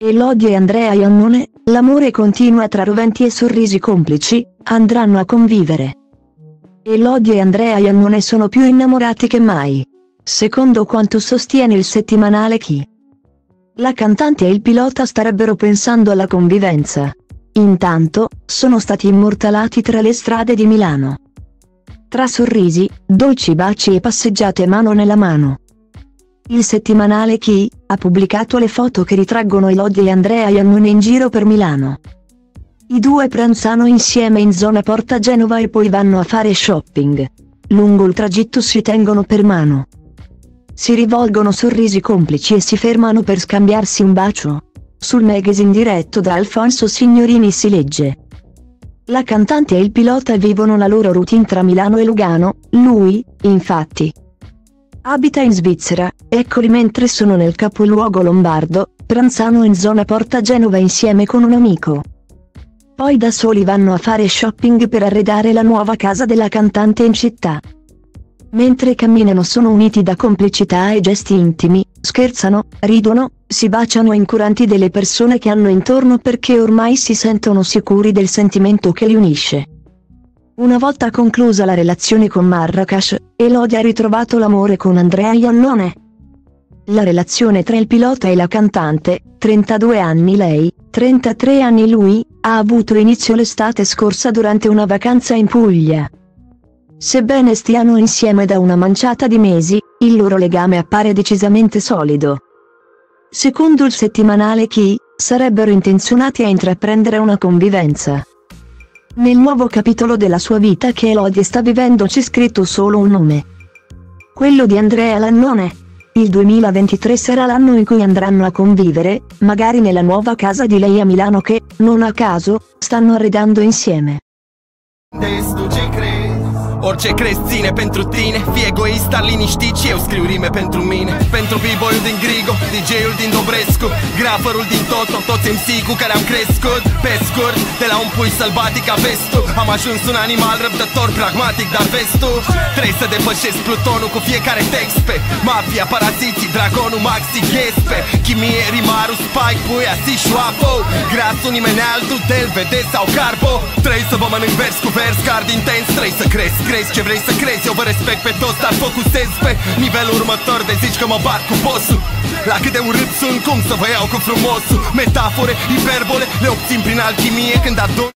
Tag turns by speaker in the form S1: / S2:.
S1: Elodia e Andrea Iannone, l'amore continua tra roventi e sorrisi complici, andranno a convivere. Elodia e Andrea Iannone sono più innamorati che mai. Secondo quanto sostiene il settimanale Chi. La cantante e il pilota starebbero pensando alla convivenza. Intanto, sono stati immortalati tra le strade di Milano. Tra sorrisi, dolci baci e passeggiate mano nella mano. Il settimanale Chi ha pubblicato le foto che ritraggono Elodie e Andrea Iannone in giro per Milano. I due pranzano insieme in zona Porta Genova e poi vanno a fare shopping. Lungo il tragitto si tengono per mano. Si rivolgono sorrisi complici e si fermano per scambiarsi un bacio. Sul magazine diretto da Alfonso Signorini si legge. La cantante e il pilota vivono la loro routine tra Milano e Lugano, lui, infatti, Abita in Svizzera, eccoli mentre sono nel capoluogo lombardo, pranzano in zona Porta Genova insieme con un amico. Poi da soli vanno a fare shopping per arredare la nuova casa della cantante in città. Mentre camminano sono uniti da complicità e gesti intimi, scherzano, ridono, si baciano incuranti delle persone che hanno intorno perché ormai si sentono sicuri del sentimento che li unisce. Una volta conclusa la relazione con Marrakesh, Elodia ha ritrovato l'amore con Andrea Iannone. La relazione tra il pilota e la cantante, 32 anni lei, 33 anni lui, ha avuto inizio l'estate scorsa durante una vacanza in Puglia. Sebbene stiano insieme da una manciata di mesi, il loro legame appare decisamente solido. Secondo il settimanale Chi, sarebbero intenzionati a intraprendere una convivenza. Nel nuovo capitolo della sua vita che Elodie sta vivendo c'è scritto solo un nome. Quello di Andrea Lannone. Il 2023 sarà l'anno in cui andranno a convivere, magari nella nuova casa di lei a Milano che, non a caso, stanno arredando insieme.
S2: Orice crezi ține pentru tine. Fii egoista, liniștit și eu scriu rime pentru mine. Pentru b-boy din Grigo, DJ-ul din Dobrescu Graferul din Toto, toți MC cu care am crescut. Pe scurt, de la un pui sălbatic a vestul Am ajuns un animal răbdător, pragmatic, dar vestul Trebuie să depășesc plutonul cu fiecare text pe Mafia, paraziții, dragonul, maxi, ghespe Chimie, rimarul, spike, puia, si, șoapo Grasul, nimeni altul, del, vede sau carbo Trebuie să vă mănânc vers cu vers, card intens Trebuie să cresc crezi ce vrei să crezi? Eu vă respect pe toți, dar focusez pe nivelul următor De zici că mă bat cu bossul. La cât de urât sunt, cum să vă iau cu frumosul? Metafore, hiperbole, le obțin prin alchimie Când adun